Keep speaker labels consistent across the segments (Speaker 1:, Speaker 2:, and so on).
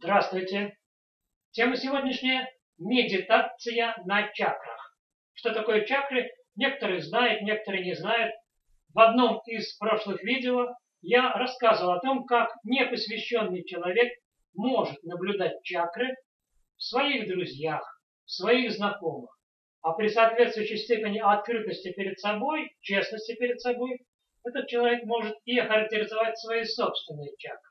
Speaker 1: Здравствуйте! Тема сегодняшняя – медитация на чакрах. Что такое чакры, некоторые знают, некоторые не знают. В одном из прошлых видео я рассказывал о том, как непосвященный человек может наблюдать чакры в своих друзьях, в своих знакомых. А при соответствующей степени открытости перед собой, честности перед собой, этот человек может и охарактеризовать свои собственные чакры.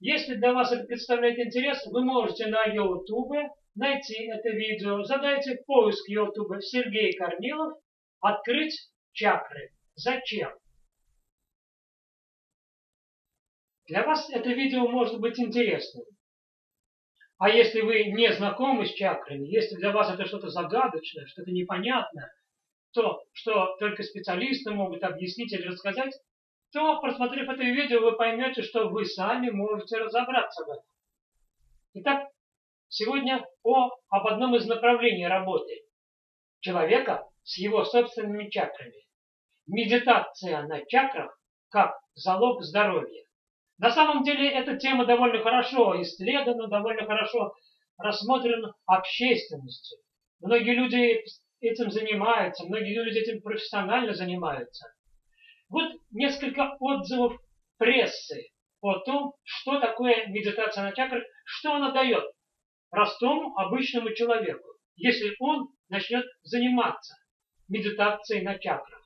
Speaker 1: Если для вас это представляет интерес, вы можете на YouTube найти это видео, задайте поиск YouTube Сергей Корнилов, открыть чакры. Зачем? Для вас это видео может быть интересным. А если вы не знакомы с чакрами, если для вас это что-то загадочное, что-то непонятное, то, что только специалисты могут объяснить или рассказать, то, просмотрев это видео, вы поймете, что вы сами можете разобраться в этом. Итак, сегодня о, об одном из направлений работы человека с его собственными чакрами. Медитация на чакрах как залог здоровья. На самом деле эта тема довольно хорошо исследована, довольно хорошо рассмотрена общественностью. Многие люди этим занимаются, многие люди этим профессионально занимаются. Вот несколько отзывов прессы о том, что такое медитация на чакрах, что она дает простому, обычному человеку, если он начнет заниматься медитацией на чакрах.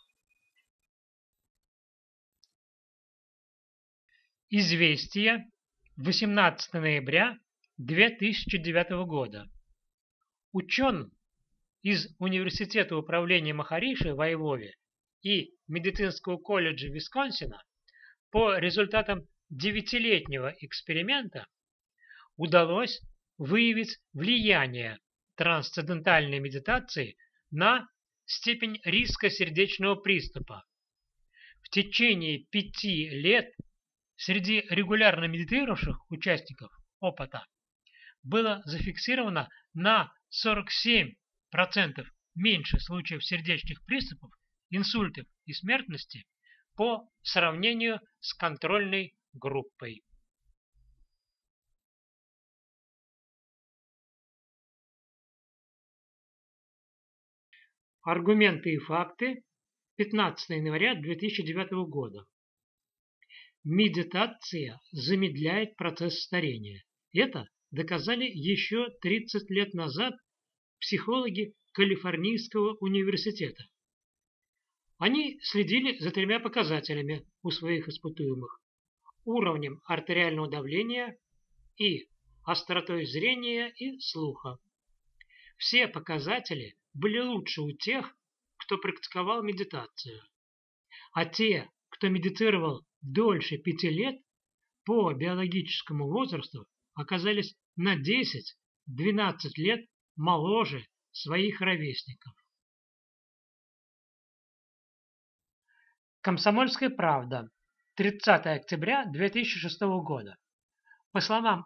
Speaker 1: Известие 18 ноября 2009 года. Учен из Университета управления Махариши в Айвове и медицинского колледжа Висконсина по результатам девятилетнего эксперимента удалось выявить влияние трансцендентальной медитации на степень риска сердечного приступа. В течение пяти лет Среди регулярно медитировавших участников опыта было зафиксировано на 47% меньше случаев сердечных приступов, инсультов и смертности по сравнению с контрольной группой. Аргументы и факты 15 января 2009 года. Медитация замедляет процесс старения. Это доказали еще 30 лет назад психологи Калифорнийского университета. Они следили за тремя показателями у своих испытуемых. Уровнем артериального давления и остротой зрения и слуха. Все показатели были лучше у тех, кто практиковал медитацию. А те, кто медитировал дольше пяти лет по биологическому возрасту оказались на 10-12 лет моложе своих ровесников. Комсомольская правда. 30 октября 2006 года. По словам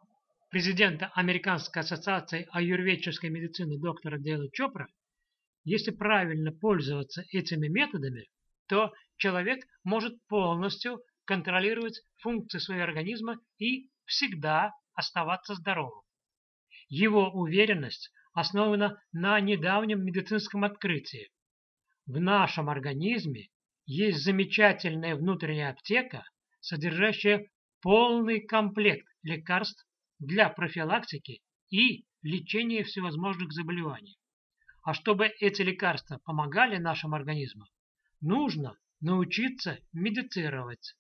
Speaker 1: президента Американской ассоциации аюрведической медицины доктора Дейла Чопра, если правильно пользоваться этими методами, то человек может полностью контролировать функции своего организма и всегда оставаться здоровым. Его уверенность основана на недавнем медицинском открытии. В нашем организме есть замечательная внутренняя аптека, содержащая полный комплект лекарств для профилактики и лечения всевозможных заболеваний. А чтобы эти лекарства помогали нашему организму, нужно научиться медитировать.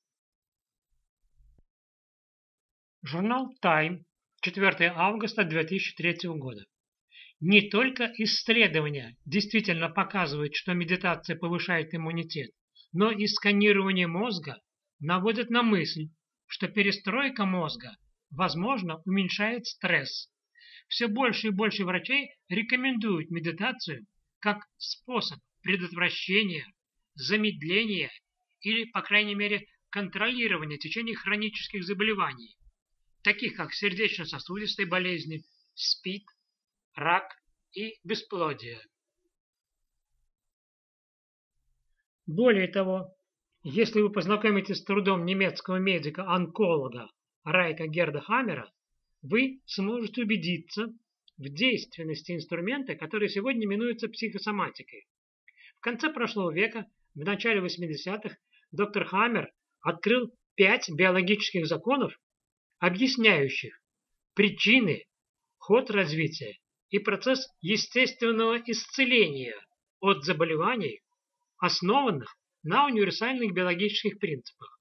Speaker 1: Журнал Time, 4 августа 2003 года. Не только исследования действительно показывают, что медитация повышает иммунитет, но и сканирование мозга наводит на мысль, что перестройка мозга, возможно, уменьшает стресс. Все больше и больше врачей рекомендуют медитацию как способ предотвращения, замедления или, по крайней мере, контролирования течения хронических заболеваний, таких как сердечно-сосудистые болезни, СПИД, рак и бесплодие. Более того, если вы познакомитесь с трудом немецкого медика-онколога Райка Герда Хаммера, вы сможете убедиться в действенности инструмента, который сегодня именуется психосоматикой. В конце прошлого века, в начале 80-х, доктор Хаммер открыл пять биологических законов, объясняющих причины, ход развития и процесс естественного исцеления от заболеваний, основанных на универсальных биологических принципах.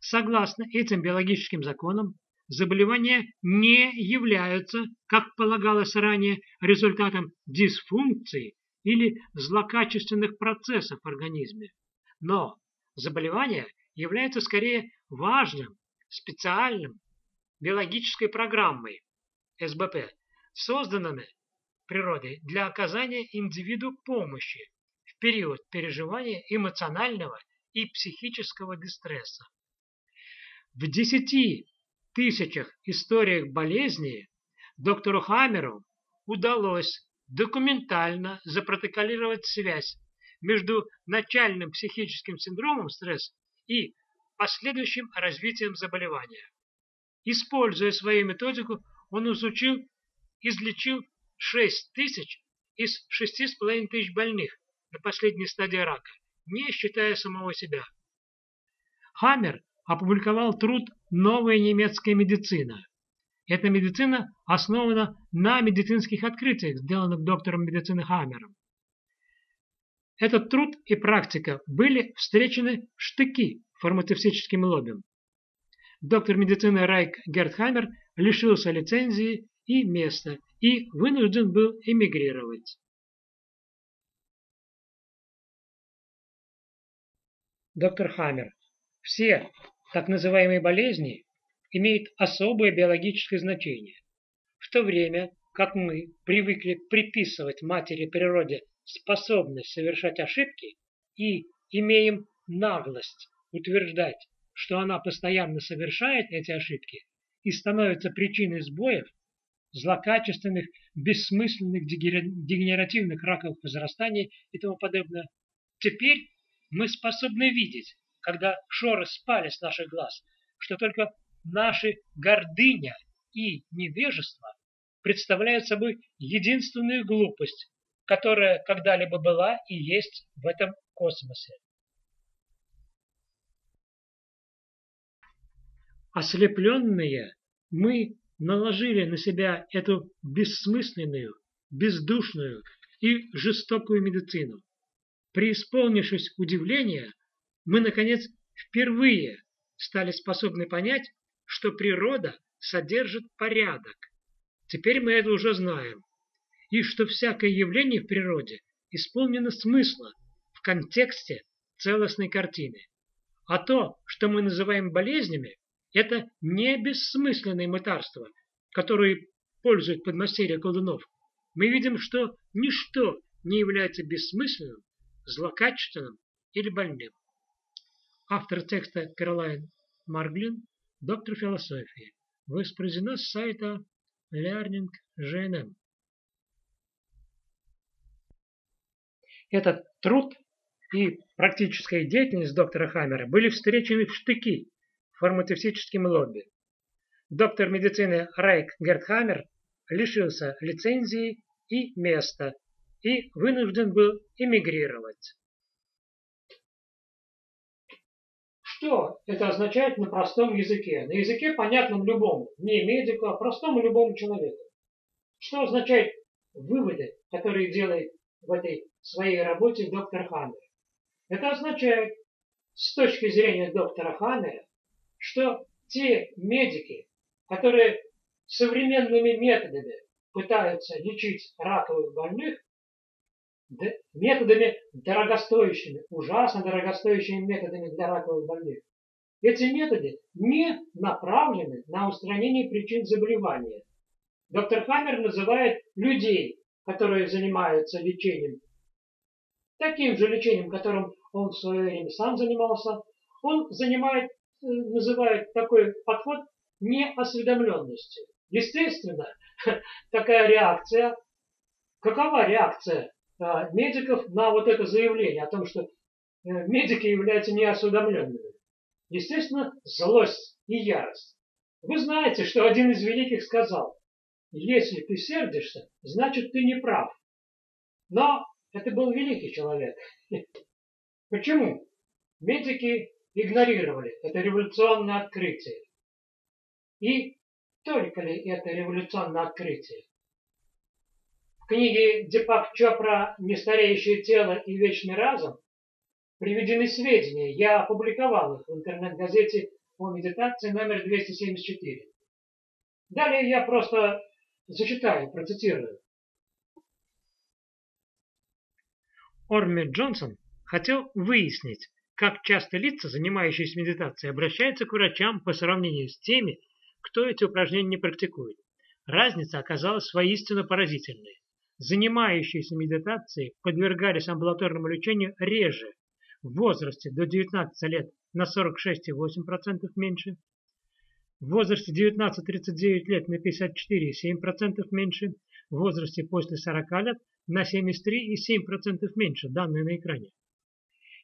Speaker 1: Согласно этим биологическим законам, заболевания не являются, как полагалось ранее, результатом дисфункции или злокачественных процессов в организме. Но заболевания являются скорее важным, специальным биологической программой СБП, созданными природой для оказания индивиду помощи период переживания эмоционального и психического дистресса. В десяти тысячах историях болезни доктору Хаммеру удалось документально запротоколировать связь между начальным психическим синдромом стресс и последующим развитием заболевания. Используя свою методику, он изучил, излечил 6 тысяч из 6,5 тысяч больных на последней стадии рака, не считая самого себя. Хаммер опубликовал труд «Новая немецкая медицина». Эта медицина основана на медицинских открытиях, сделанных доктором медицины Хаммером. Этот труд и практика были встречены в штыки фармацевтическим лоббем. Доктор медицины Райк Гертхаймер лишился лицензии и места и вынужден был эмигрировать. Доктор Хаммер. Все так называемые болезни имеют особое биологическое значение. В то время, как мы привыкли приписывать матери природе способность совершать ошибки и имеем наглость утверждать, что она постоянно совершает эти ошибки и становится причиной сбоев, злокачественных, бессмысленных дегенеративных раковых возрастаний и тому подобное, теперь мы способны видеть, когда шоры спали с наших глаз, что только наши гордыня и невежество представляют собой единственную глупость, которая когда-либо была и есть в этом космосе. Ослепленные, мы наложили на себя эту бессмысленную, бездушную и жестокую медицину. Преисполнившись удивления, мы, наконец, впервые стали способны понять, что природа содержит порядок. Теперь мы это уже знаем. И что всякое явление в природе исполнено смысла в контексте целостной картины. А то, что мы называем болезнями, это не бессмысленные мытарства, которые пользуют подмастерья колдунов. Мы видим, что ничто не является бессмысленным, злокачественным или больным. Автор текста Кэролайн Марглин, доктор философии. Воспроизведено с сайта Learning GNM. Этот труд и практическая деятельность доктора Хаммера были встречены в штыки фармацевтическим лобби. Доктор медицины Райк Гертхаммер лишился лицензии и места и вынужден был эмигрировать. Что это означает на простом языке? На языке, понятном любому, не медику, а простому любому человеку. Что означает выводы, которые делает в этой своей работе доктор Хаммер? Это означает, с точки зрения доктора Хаммера, что те медики, которые современными методами пытаются лечить раковых больных, методами дорогостоящими, ужасно дорогостоящими методами для раковых больных. Эти методы не направлены на устранение причин заболевания. Доктор Хаммер называет людей, которые занимаются лечением, таким же лечением, которым он в свое время сам занимался, он занимает, э, называет такой подход неосведомленностью. Естественно, такая реакция, какова реакция медиков на вот это заявление о том, что э, медики являются неосведомленными. Естественно, злость и ярость. Вы знаете, что один из великих сказал, если ты сердишься, значит ты не прав. Но это был великий человек. Почему? Медики игнорировали это революционное открытие. И только ли это революционное открытие? В книге Дипак Чопра «Нестареющее тело и вечный разум» приведены сведения. Я опубликовал их в интернет-газете о медитации номер 274. Далее я просто зачитаю, процитирую. Орми Джонсон хотел выяснить, как часто лица, занимающиеся медитацией, обращаются к врачам по сравнению с теми, кто эти упражнения не практикует. Разница оказалась воистину поразительной. Занимающиеся медитацией подвергались амбулаторному лечению реже, в возрасте до 19 лет на 46,8% меньше, в возрасте 19-39 лет на 54,7% меньше, в возрасте после 40 лет на 73,7% меньше, данные на экране.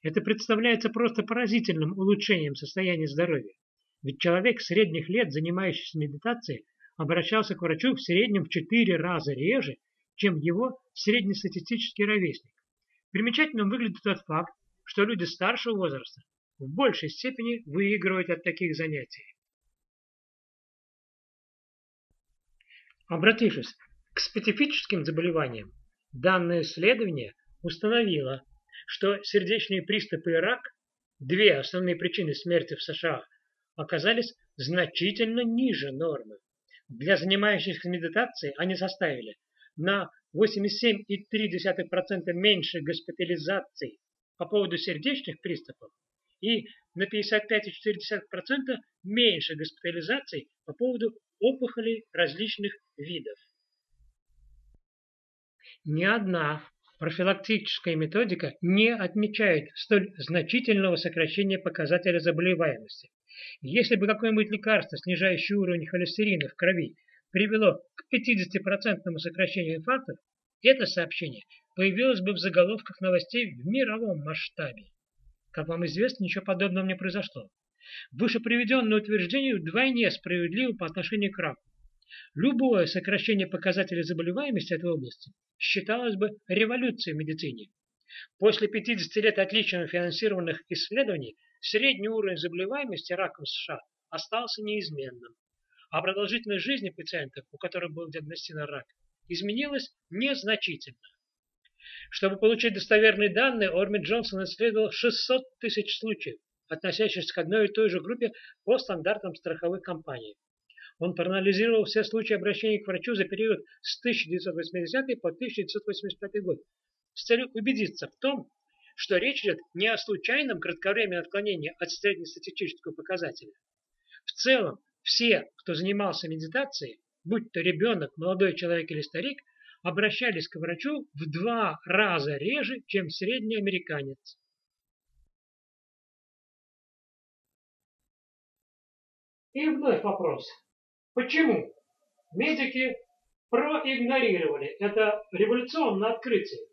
Speaker 1: Это представляется просто поразительным улучшением состояния здоровья. Ведь человек средних лет, занимающийся медитацией, обращался к врачу в среднем в 4 раза реже, чем его среднестатистический ровесник. Примечательным выглядит тот факт, что люди старшего возраста в большей степени выигрывают от таких занятий. Обратившись к специфическим заболеваниям, данное исследование установило, что сердечные приступы и рак, две основные причины смерти в США, оказались значительно ниже нормы. Для занимающихся медитацией они составили на 87,3% меньше госпитализаций по поводу сердечных приступов и на 55,4% меньше госпитализаций по поводу опухолей различных видов. Ни одна профилактическая методика не отмечает столь значительного сокращения показателя заболеваемости. Если бы какое-нибудь лекарство, снижающее уровень холестерина в крови, привело к 50% сокращению инфарктов, это сообщение появилось бы в заголовках новостей в мировом масштабе. Как вам известно, ничего подобного не произошло. Выше приведенное утверждение вдвойне справедливо по отношению к раку. Любое сокращение показателей заболеваемости этой области считалось бы революцией в медицине. После 50 лет отлично финансированных исследований средний уровень заболеваемости раком США остался неизменным, а продолжительность жизни пациентов, у которых был диагностирован рак, изменилась незначительно. Чтобы получить достоверные данные, Орми Джонсон исследовал 600 тысяч случаев, относящихся к одной и той же группе по стандартам страховых компаний. Он проанализировал все случаи обращения к врачу за период с 1980 по 1985 год с целью убедиться в том, что речь идет не о случайном кратковременном отклонении от среднестатистического показателя. В целом, все, кто занимался медитацией, будь то ребенок, молодой человек или старик, обращались к врачу в два раза реже, чем средний американец. И вновь вопрос. Почему медики проигнорировали это революционное открытие?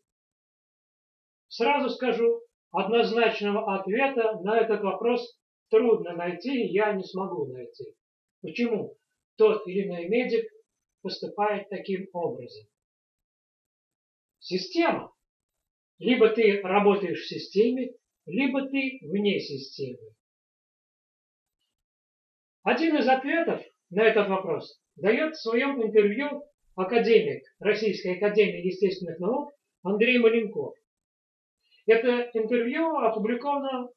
Speaker 1: Сразу скажу, однозначного ответа на этот вопрос трудно найти, я не смогу найти. Почему тот или иной медик поступает таким образом? Система. Либо ты работаешь в системе, либо ты вне системы. Один из ответов на этот вопрос дает в своем интервью академик Российской Академии Естественных Наук Андрей Маленков. Это интервью опубликовано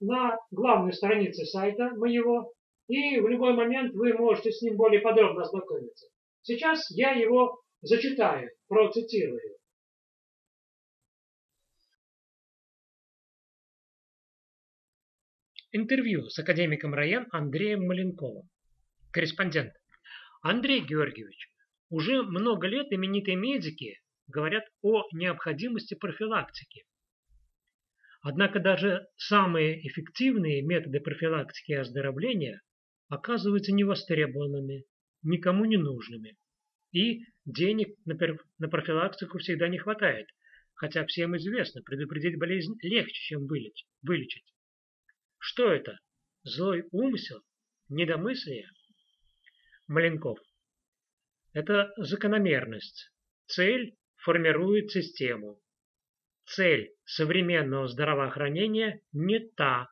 Speaker 1: на главной странице сайта моего, и в любой момент вы можете с ним более подробно ознакомиться. Сейчас я его зачитаю, процитирую. Интервью с академиком Раян Андреем Маленковым. Корреспондент. Андрей Георгиевич, уже много лет именитые медики говорят о необходимости профилактики. Однако даже самые эффективные методы профилактики и оздоровления оказываются невостребованными, никому не нужными. И денег на профилактику всегда не хватает, хотя всем известно, предупредить болезнь легче, чем вылечить. Что это? Злой умысел? Недомыслие? Маленков. Это закономерность. Цель формирует систему. Цель современного здравоохранения не та,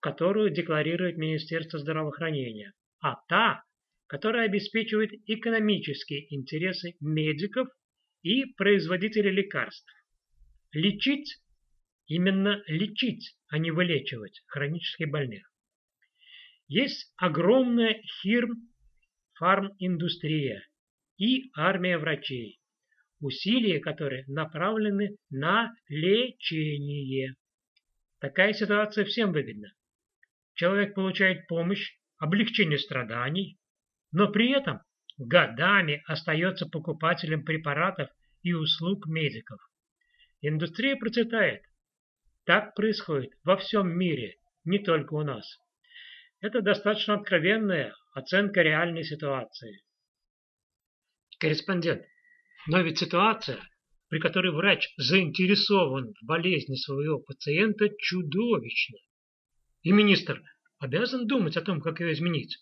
Speaker 1: которую декларирует Министерство здравоохранения, а та, которая обеспечивает экономические интересы медиков и производителей лекарств. Лечить именно лечить, а не вылечивать хронически больных. Есть огромная хирм фарминдустрия и армия врачей, усилия которых направлены на лечение. Такая ситуация всем выгодна. Человек получает помощь, облегчение страданий, но при этом годами остается покупателем препаратов и услуг медиков. Индустрия процветает. Так происходит во всем мире, не только у нас. Это достаточно откровенная оценка реальной ситуации. Корреспондент. Но ведь ситуация, при которой врач заинтересован в болезни своего пациента, чудовищна. И министр обязан думать о том, как ее изменить.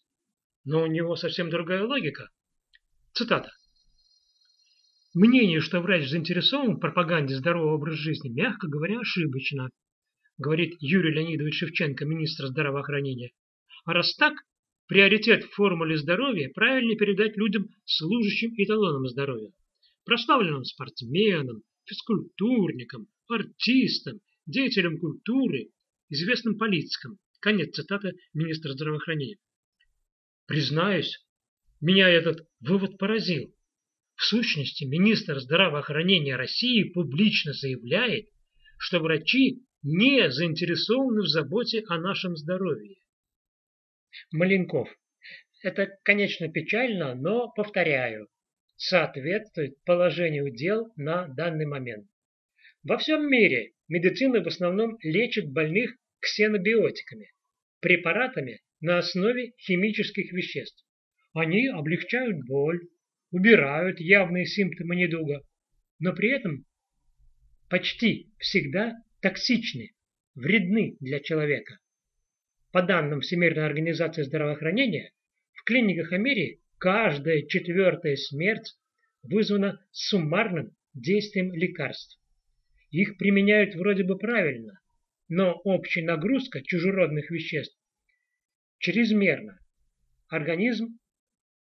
Speaker 1: Но у него совсем другая логика. Цитата. Мнение, что врач заинтересован в пропаганде здорового образа жизни, мягко говоря, ошибочно, говорит Юрий Леонидович Шевченко, министр здравоохранения. А раз так, приоритет в формуле здоровья правильно передать людям, служащим эталоном здоровья. Прославленным спортсменам, физкультурникам, артистам, деятелям культуры, известным политикам. Конец цитаты министра здравоохранения. Признаюсь, меня этот вывод поразил. В сущности, министр здравоохранения России публично заявляет, что врачи не заинтересованы в заботе о нашем здоровье. Маленков. Это, конечно, печально, но, повторяю, соответствует положению дел на данный момент. Во всем мире медицина в основном лечит больных ксенобиотиками, препаратами на основе химических веществ. Они облегчают боль, убирают явные симптомы недуга, но при этом почти всегда токсичны, вредны для человека. По данным Всемирной организации здравоохранения, в клиниках Америки каждая четвертая смерть вызвана суммарным действием лекарств. Их применяют вроде бы правильно, но общая нагрузка чужеродных веществ чрезмерна. Организм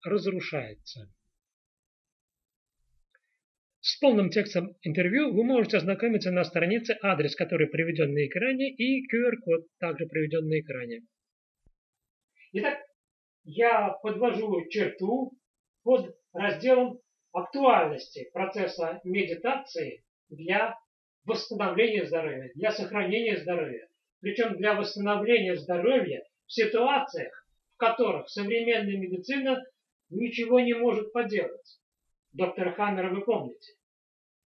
Speaker 1: разрушается. С полным текстом интервью вы можете ознакомиться на странице, адрес который приведен на экране, и QR-код также приведен на экране. Итак, я подвожу черту под разделом актуальности процесса медитации для восстановления здоровья, для сохранения здоровья. Причем для восстановления здоровья в ситуациях, в которых современная медицина ничего не может поделать. Доктор Хаммера вы помните.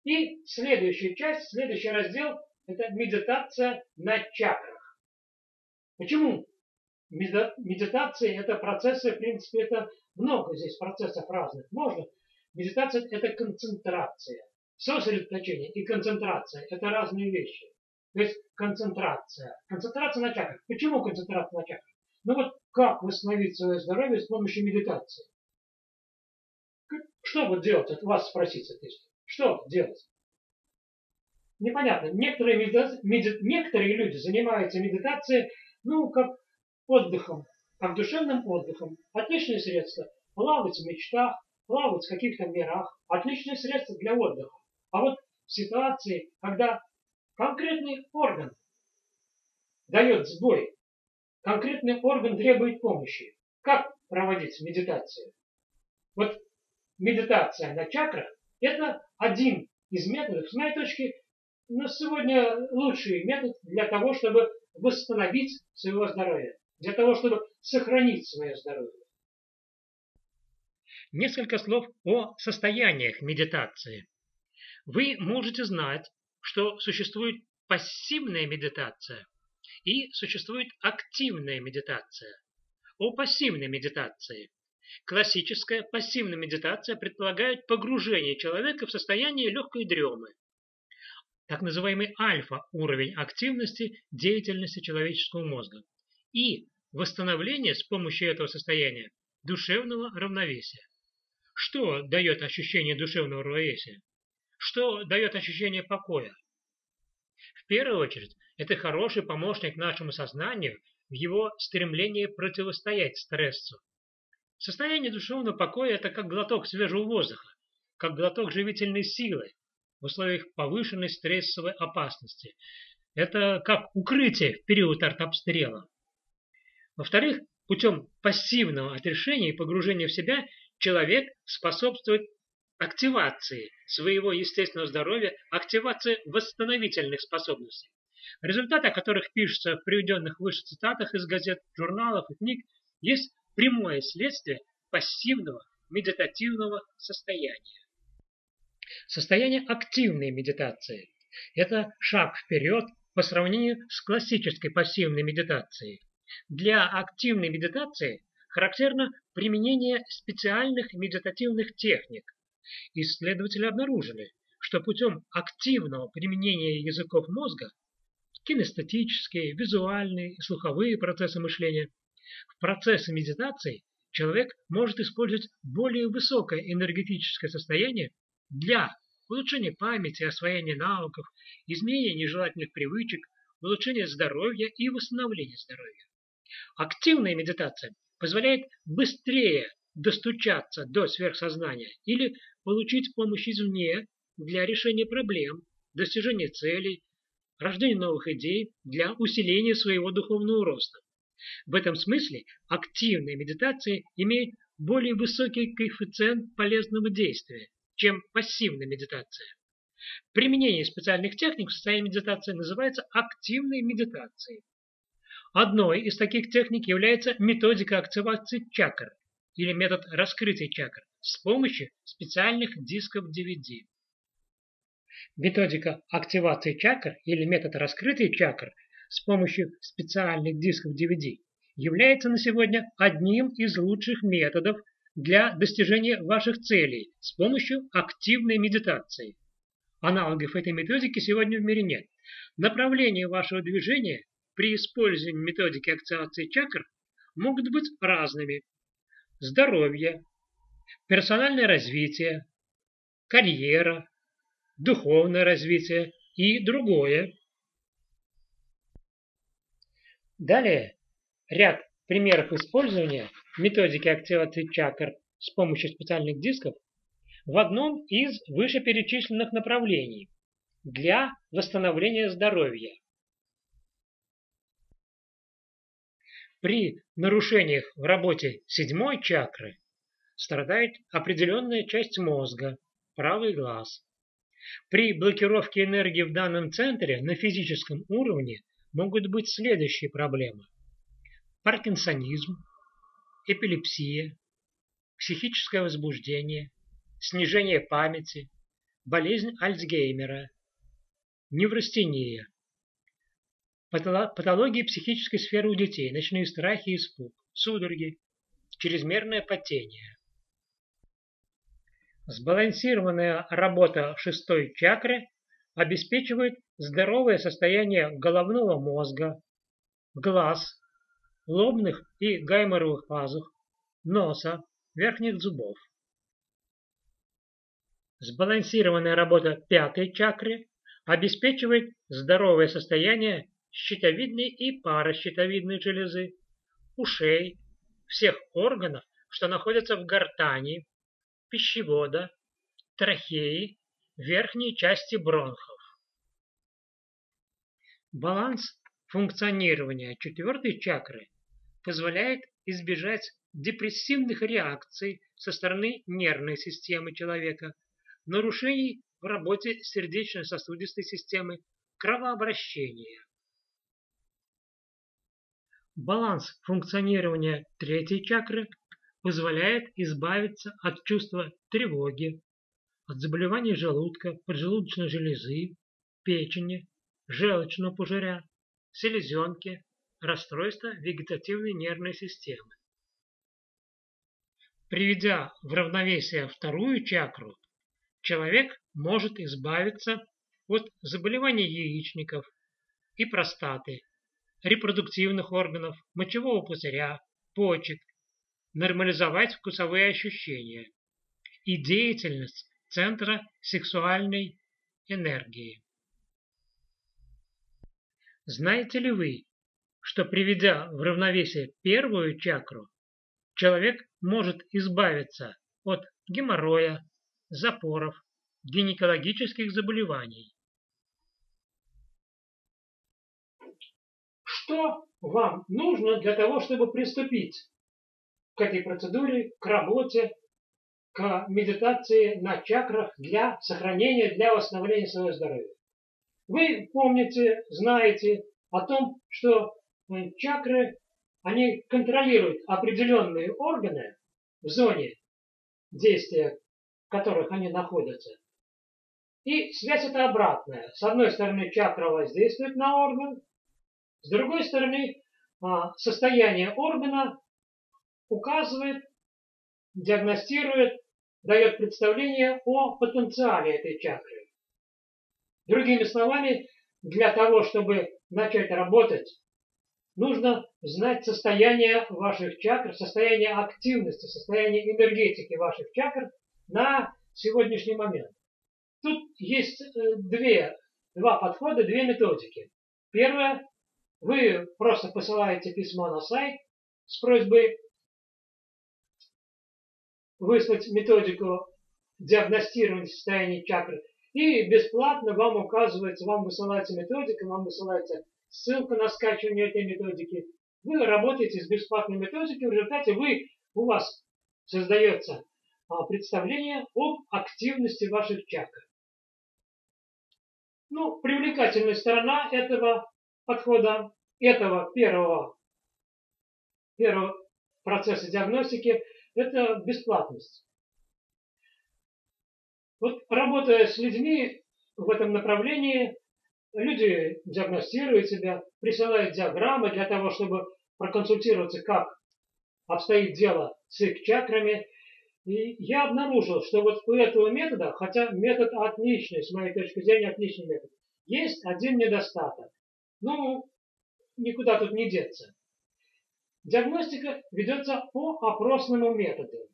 Speaker 1: И следующая часть, следующий раздел – это медитация на чакрах. Почему? Медитация – это процессы, в принципе, это много здесь процессов разных. Можно. Медитация – это концентрация. Сосредоточение и концентрация – это разные вещи. То есть концентрация. Концентрация на чакрах. Почему концентрация на чакрах? Ну вот как восстановить свое здоровье с помощью медитации? Что вот делать? От вас спросить, соответственно. Что делать? Непонятно. Некоторые, меди... Меди... Некоторые люди занимаются медитацией, ну, как отдыхом, как душевным отдыхом. Отличное средство. Плавать в мечтах, плавать в каких-то мирах. Отличное средство для отдыха. А вот в ситуации, когда конкретный орган дает сбой, конкретный орган требует помощи, как проводить медитацию? Вот медитация на чакрах – это один из методов, с моей точки, на сегодня лучший метод для того, чтобы восстановить своего здоровья, для того, чтобы сохранить свое здоровье. Несколько слов о состояниях медитации. Вы можете знать, что существует пассивная медитация и существует активная медитация. О пассивной медитации. Классическая пассивная медитация предполагает погружение человека в состояние легкой дремы. Так называемый альфа-уровень активности деятельности человеческого мозга. И восстановление с помощью этого состояния душевного равновесия. Что дает ощущение душевного равновесия? Что дает ощущение покоя? В первую очередь, это хороший помощник нашему сознанию в его стремлении противостоять стрессу. Состояние душевного покоя – это как глоток свежего воздуха, как глоток живительной силы в условиях повышенной стрессовой опасности. Это как укрытие в период артобстрела. Во-вторых, путем пассивного отрешения и погружения в себя человек способствует активации своего естественного здоровья, активации восстановительных способностей, результаты которых пишутся в приведенных выше цитатах из газет, журналов и книг, есть прямое следствие пассивного медитативного состояния. Состояние активной медитации – это шаг вперед по сравнению с классической пассивной медитацией. Для активной медитации характерно применение специальных медитативных техник. Исследователи обнаружили, что путем активного применения языков мозга кинестетические, визуальные и слуховые процессы мышления в процессе медитации человек может использовать более высокое энергетическое состояние для улучшения памяти, освоения навыков, изменения нежелательных привычек, улучшения здоровья и восстановления здоровья. Активная медитация позволяет быстрее достучаться до сверхсознания или получить помощь извне для решения проблем, достижения целей, рождения новых идей для усиления своего духовного роста. В этом смысле активная медитация имеет более высокий коэффициент полезного действия, чем пассивная медитация. Применение специальных техник в состоянии медитации называется активной медитацией. Одной из таких техник является методика активации чакр или метод раскрытия чакр с помощью специальных дисков DVD. Методика активации чакр или метод раскрытия чакр с помощью специальных дисков DVD является на сегодня одним из лучших методов для достижения ваших целей с помощью активной медитации. Аналогов этой методики сегодня в мире нет. Направление вашего движения при использовании методики активации чакр могут быть разными. Здоровье, персональное развитие, карьера, духовное развитие и другое. Далее ряд примеров использования методики активации чакр с помощью специальных дисков в одном из вышеперечисленных направлений для восстановления здоровья. При нарушениях в работе седьмой чакры страдает определенная часть мозга, правый глаз. При блокировке энергии в данном центре на физическом уровне могут быть следующие проблемы. Паркинсонизм, эпилепсия, психическое возбуждение, снижение памяти, болезнь Альцгеймера, неврастения, патологии психической сферы у детей, ночные страхи и испуг, судороги, чрезмерное потение. Сбалансированная работа шестой чакры обеспечивает здоровое состояние головного мозга, глаз, лобных и гайморовых пазух, носа, верхних зубов. Сбалансированная работа пятой чакры обеспечивает здоровое состояние щитовидной и паращитовидной железы, ушей, всех органов, что находятся в гортани, пищевода, трахеи, верхней части бронхов. Баланс функционирования четвертой чакры позволяет избежать депрессивных реакций со стороны нервной системы человека, нарушений в работе сердечно-сосудистой системы, кровообращения. Баланс функционирования третьей чакры позволяет избавиться от чувства тревоги, от заболеваний желудка, поджелудочной железы, печени, желчного пузыря, селезенки, расстройства вегетативной нервной системы. Приведя в равновесие вторую чакру, человек может избавиться от заболеваний яичников и простаты, репродуктивных органов, мочевого пузыря, почек, нормализовать вкусовые ощущения и деятельность центра сексуальной энергии. Знаете ли вы, что приведя в равновесие первую чакру, человек может избавиться от геморроя, запоров, гинекологических заболеваний. Что вам нужно для того, чтобы приступить к этой процедуре, к работе, к медитации на чакрах для сохранения, для восстановления своего здоровья? Вы помните, знаете о том, что э, чакры, они контролируют определенные органы в зоне действия, в которых они находятся. И связь это обратная. С одной стороны, чакра воздействует на орган, с другой стороны, а, состояние органа указывает, диагностирует, дает представление о потенциале этой чакры. Другими словами, для того, чтобы начать работать, нужно знать состояние ваших чакр, состояние активности, состояние энергетики ваших чакр на сегодняшний момент. Тут есть э, две, два подхода, две методики. Первое, вы просто посылаете письмо на сайт с просьбой выслать методику диагностирования состояния чакры, и бесплатно вам указывается, вам высылается методика, вам высылается ссылка на скачивание этой методики. Вы работаете с бесплатной методикой, в результате вы, у вас создается а, представление об активности ваших чакр. Ну, привлекательная сторона этого подхода, этого первого, первого процесса диагностики – это бесплатность. Вот работая с людьми в этом направлении, люди диагностируют себя, присылают диаграммы для того, чтобы проконсультироваться, как обстоит дело с их чакрами. И я обнаружил, что вот у этого метода, хотя метод отличный, с моей точки зрения отличный метод, есть один недостаток. Ну, никуда тут не деться. Диагностика ведется по опросному методу.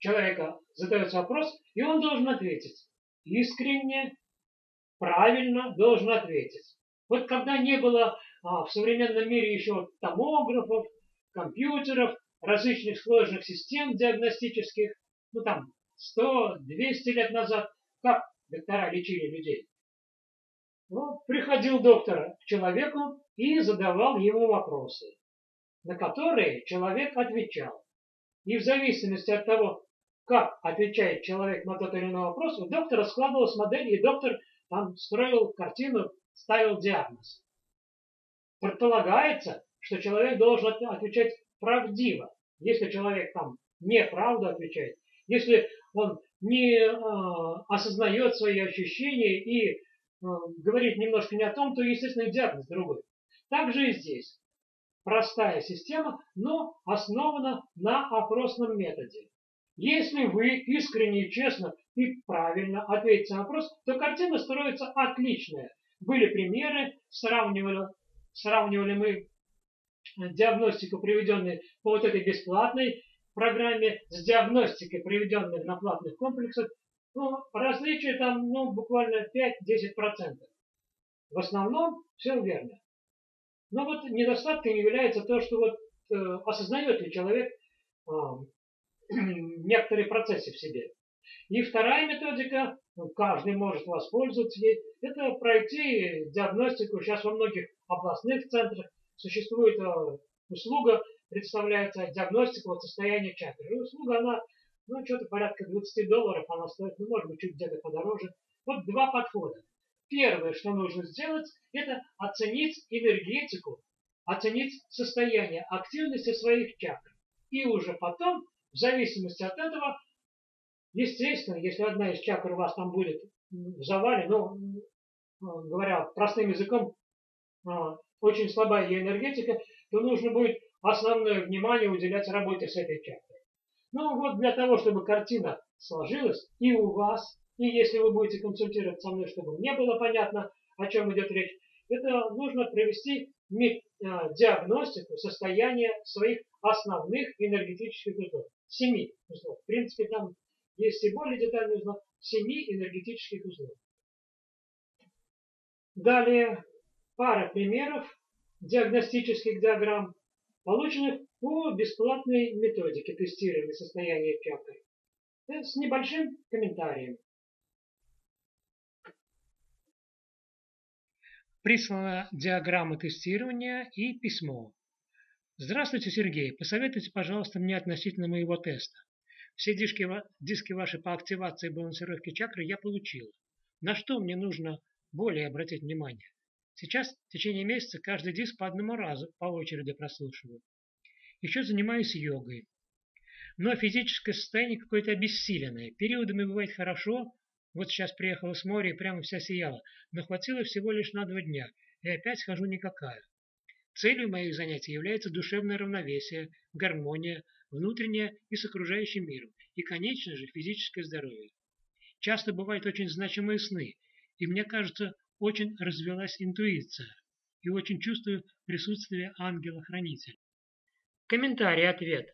Speaker 1: Человека задается вопрос, и он должен ответить. Искренне, правильно должен ответить. Вот когда не было а, в современном мире еще томографов, компьютеров, различных сложных систем диагностических, ну там 100-200 лет назад, как доктора лечили людей? Ну, приходил доктор к человеку и задавал ему вопросы, на которые человек отвечал. И в зависимости от того, как отвечает человек на тот или иной вопрос, у доктора складывалась модель, и доктор там строил картину, ставил диагноз. Предполагается, что человек должен отвечать правдиво. Если человек там неправду отвечает, если он не э, осознает свои ощущения и Э, говорит немножко не о том, то, естественно, диагноз другой. Также и здесь. Простая система, но основана на опросном методе. Если вы искренне честно и правильно ответите на вопрос, то картина строится отличная. Были примеры, сравнивали, сравнивали мы диагностику, приведенную по вот этой бесплатной программе, с диагностикой, приведенной на платных комплексах, ну, различие там, ну, буквально 5-10%. В основном все верно. Но вот недостатком является то, что вот э, осознает ли человек э, некоторые процессы в себе. И вторая методика, ну, каждый может воспользоваться ей, это пройти диагностику. Сейчас во многих областных центрах существует э, услуга, представляется диагностика вот состояния чакры. И услуга, она ну, что-то порядка 20 долларов она стоит, ну, может быть, чуть где-то подороже. Вот два подхода. Первое, что нужно сделать, это оценить энергетику, оценить состояние активности своих чакр. И уже потом, в зависимости от этого, естественно, если одна из чакр у вас там будет в завале, ну, говоря простым языком, а, очень слабая ее энергетика, то нужно будет основное внимание уделять работе с этой чакрой. Ну вот для того, чтобы картина сложилась и у вас, и если вы будете консультировать со мной, чтобы мне было понятно, о чем идет речь, это нужно провести диагностику состояния своих основных энергетических узлов. Семи узлов. В принципе, там есть и более детальный узлов. Семи энергетических узлов. Далее пара примеров диагностических диаграмм, полученных по бесплатной методике тестирования состояния чакры. С небольшим комментарием. Прислана диаграмма тестирования и письмо. Здравствуйте, Сергей. Посоветуйте, пожалуйста, мне относительно моего теста. Все диски, диски ваши по активации и балансировке чакры я получил. На что мне нужно более обратить внимание? Сейчас в течение месяца каждый диск по одному разу по очереди прослушиваю. Еще занимаюсь йогой. Но физическое состояние какое-то обессиленное. Периодами бывает хорошо. Вот сейчас приехала с моря и прямо вся сияла. Но хватило всего лишь на два дня. И опять хожу никакая. Целью моих занятий является душевное равновесие, гармония, внутреннее и с окружающим миром. И, конечно же, физическое здоровье. Часто бывают очень значимые сны. И мне кажется, очень развилась интуиция и очень чувствую присутствие ангела-хранителя. Комментарий ответ.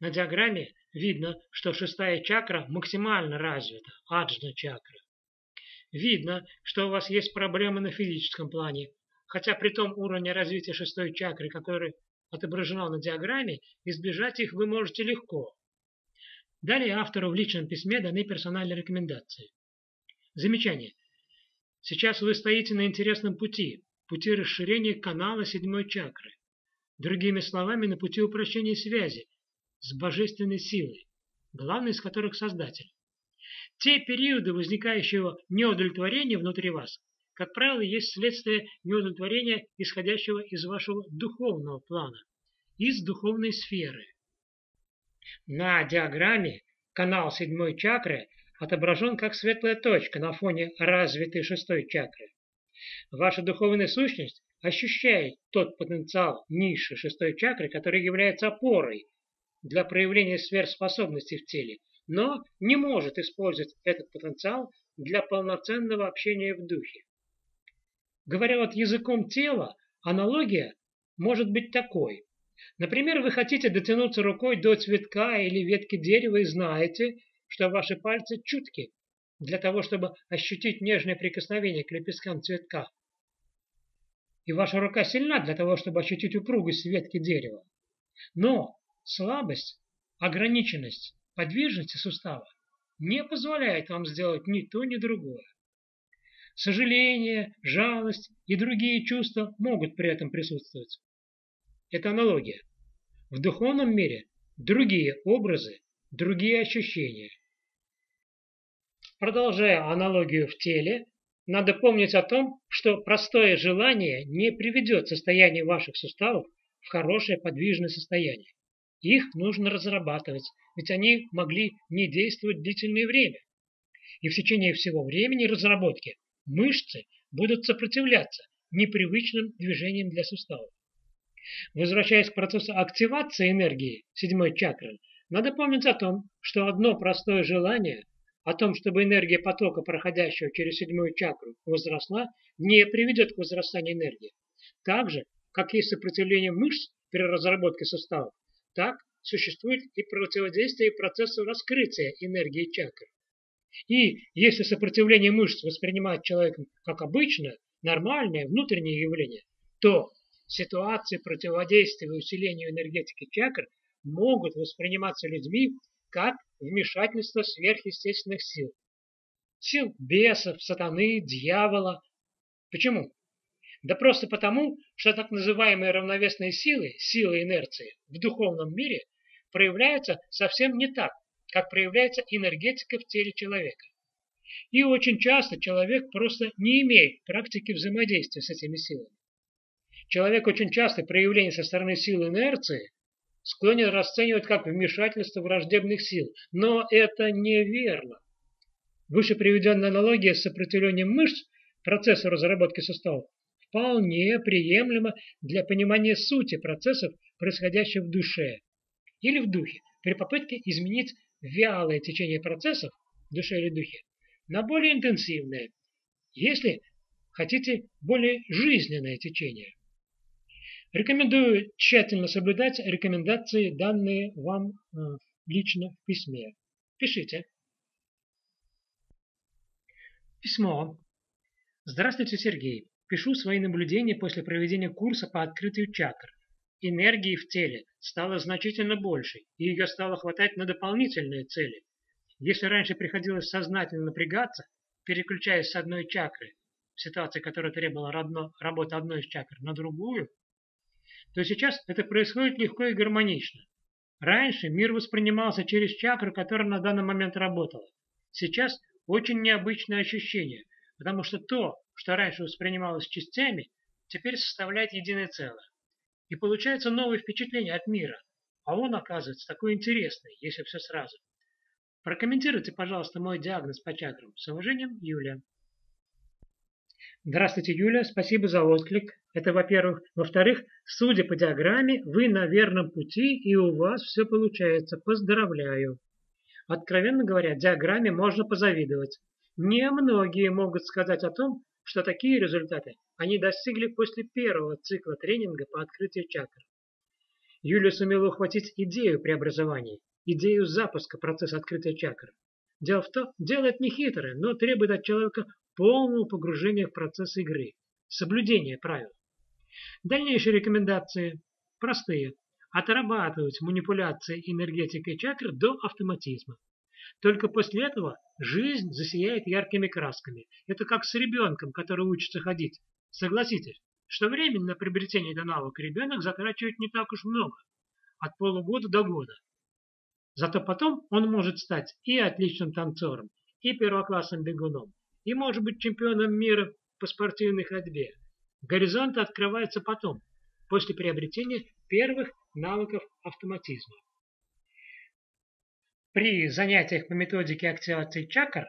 Speaker 1: На диаграмме видно, что шестая чакра максимально развита, аджна чакра. Видно, что у вас есть проблемы на физическом плане, хотя при том уровне развития шестой чакры, который отображено на диаграмме, избежать их вы можете легко. Далее автору в личном письме даны персональные рекомендации. Замечание. Сейчас вы стоите на интересном пути, пути расширения канала седьмой чакры. Другими словами, на пути упрощения связи с божественной силой, главный из которых Создатель. Те периоды возникающего неудовлетворения внутри вас, как правило, есть следствие неудовлетворения, исходящего из вашего духовного плана, из духовной сферы. На диаграмме канал седьмой чакры отображен как светлая точка на фоне развитой шестой чакры. Ваша духовная сущность ощущает тот потенциал ниши шестой чакры, который является опорой для проявления сверхспособностей в теле, но не может использовать этот потенциал для полноценного общения в духе. Говоря вот языком тела, аналогия может быть такой. Например, вы хотите дотянуться рукой до цветка или ветки дерева и знаете, что ваши пальцы чутки для того, чтобы ощутить нежное прикосновение к лепесткам цветка. И ваша рука сильна для того, чтобы ощутить упругость ветки дерева. Но слабость, ограниченность, подвижности сустава не позволяет вам сделать ни то, ни другое. Сожаление, жалость и другие чувства могут при этом присутствовать. Это аналогия. В духовном мире другие образы, другие ощущения. Продолжая аналогию в теле, надо помнить о том, что простое желание не приведет состояние ваших суставов в хорошее подвижное состояние. Их нужно разрабатывать, ведь они могли не действовать длительное время. И в течение всего времени разработки мышцы будут сопротивляться непривычным движениям для суставов. Возвращаясь к процессу активации энергии седьмой чакры, надо помнить о том, что одно простое желание о том, чтобы энергия потока, проходящего через седьмую чакру, возросла, не приведет к возрастанию энергии. Так же, как есть сопротивление мышц при разработке суставов, так существует и противодействие процессу раскрытия энергии чакр. И если сопротивление мышц воспринимать человеком как обычное, нормальное, внутреннее явление, то ситуации противодействия и усиления энергетики чакр могут восприниматься людьми как вмешательство сверхъестественных сил. Сил бесов, сатаны, дьявола. Почему? Да просто потому, что так называемые равновесные силы, силы инерции в духовном мире проявляются совсем не так, как проявляется энергетика в теле человека. И очень часто человек просто не имеет практики взаимодействия с этими силами. Человек очень часто проявление со стороны силы инерции склонен расценивать как вмешательство враждебных сил. Но это неверно. Выше приведенная аналогия с сопротивлением мышц процессу разработки суставов вполне приемлема для понимания сути процессов, происходящих в душе или в духе, при попытке изменить вялое течение процессов в душе или духе на более интенсивное, если хотите более жизненное течение. Рекомендую тщательно соблюдать рекомендации, данные вам э, лично в письме. Пишите. Письмо. Здравствуйте, Сергей. Пишу свои наблюдения после проведения курса по открытию чакр. Энергии в теле стало значительно больше, и ее стало хватать на дополнительные цели. Если раньше приходилось сознательно напрягаться, переключаясь с одной чакры, в ситуации, которая требовала родно, работы одной из чакр, на другую, то сейчас это происходит легко и гармонично. Раньше мир воспринимался через чакру, которая на данный момент работала. Сейчас очень необычное ощущение, потому что то, что раньше воспринималось частями, теперь составляет единое целое. И получается новое впечатление от мира, а он оказывается такой интересный, если все сразу. Прокомментируйте, пожалуйста, мой диагноз по чакрам. С уважением, Юлия. Здравствуйте, Юля, спасибо за отклик. Это, во-первых. Во-вторых, судя по диаграмме, вы на верном пути и у вас все получается. Поздравляю. Откровенно говоря, диаграмме можно позавидовать. Немногие могут сказать о том, что такие результаты они достигли после первого цикла тренинга по открытию чакр. Юля сумела ухватить идею преобразований, идею запуска процесса открытия чакр. Дело в том, дело это не хитрое, но требует от человека полного погружения в процесс игры, соблюдения правил. Дальнейшие рекомендации простые. Отрабатывать манипуляции энергетикой чакр до автоматизма. Только после этого жизнь засияет яркими красками. Это как с ребенком, который учится ходить. Согласитесь, что времени на приобретение этого навыка ребенок затрачивает не так уж много, от полугода до года. Зато потом он может стать и отличным танцором, и первоклассным бегуном, и может быть чемпионом мира по спортивной ходьбе. Горизонты открываются потом, после приобретения первых навыков автоматизма. При занятиях по методике активации чакр,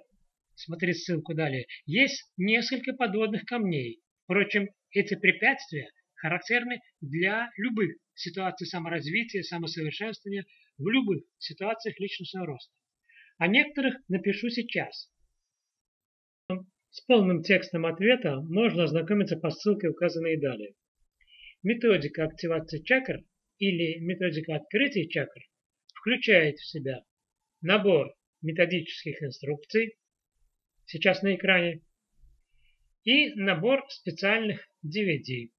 Speaker 1: смотри ссылку далее, есть несколько подводных камней. Впрочем, эти препятствия характерны для любых ситуаций саморазвития, самосовершенствования, в любых ситуациях личностного роста. О некоторых напишу сейчас. С полным текстом ответа можно ознакомиться по ссылке, указанной далее. Методика активации чакр или методика открытия чакр включает в себя набор методических инструкций, сейчас на экране, и набор специальных DVD.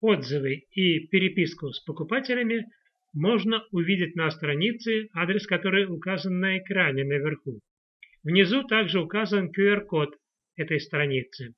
Speaker 1: Отзывы и переписку с покупателями можно увидеть на странице, адрес которой указан на экране наверху. Внизу также указан QR-код этой страницы.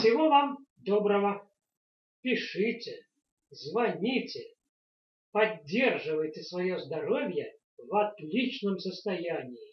Speaker 1: Всего вам доброго. Пишите, звоните, поддерживайте свое здоровье в отличном состоянии.